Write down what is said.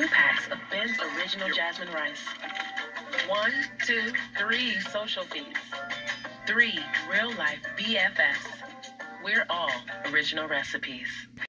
two packs of Ben's Original Jasmine Rice. One, two, three social feeds. Three real life BFFs. We're all original recipes.